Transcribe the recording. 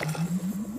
うん。